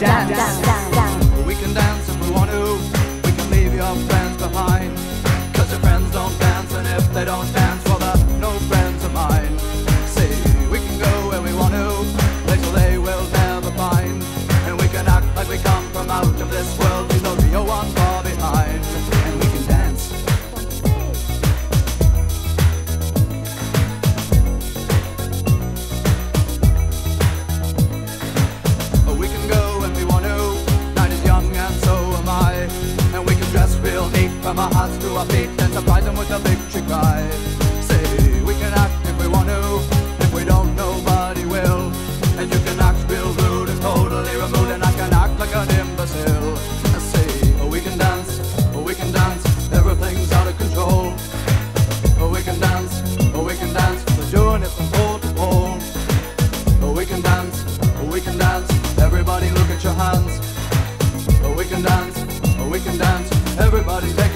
dance. dance. from our hearts to our feet and surprise them with a victory cry. Say, we can act if we want to, if we don't, nobody will. And you can act real rude and totally removed, and I can act like an imbecile. Say, oh, we can dance, oh, we can dance, everything's out of control. Oh, we can dance, oh, we can dance, we're doing it from pole to pole. Oh, we can dance, oh, we can dance, everybody look at your hands. Oh, we can dance, oh, we can dance, everybody take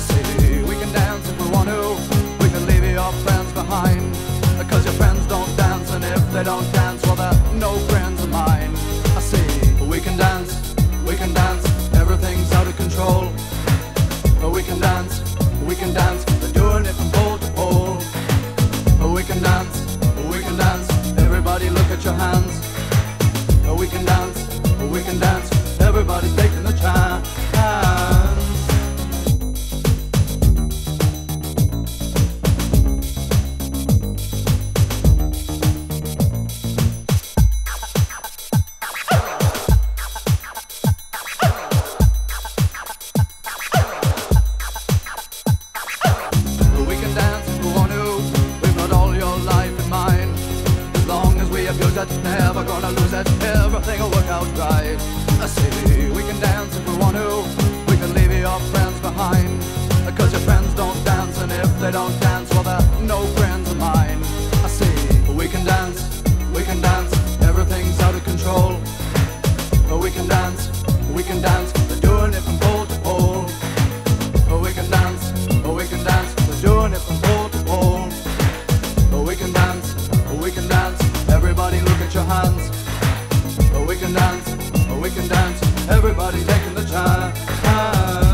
We can dance if we want to. We can leave your friends your friends don't dance, and if they don't dance, well, they're no friends of mine. I we can dance, we can dance, everything's out of control. We can dance, we can dance, they're doing it from pole to pole. We can dance, we can dance, everybody look at your hands. We can dance, we can dance, everybody's taking a chance. Dance. Everybody taking the chance.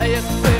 ASP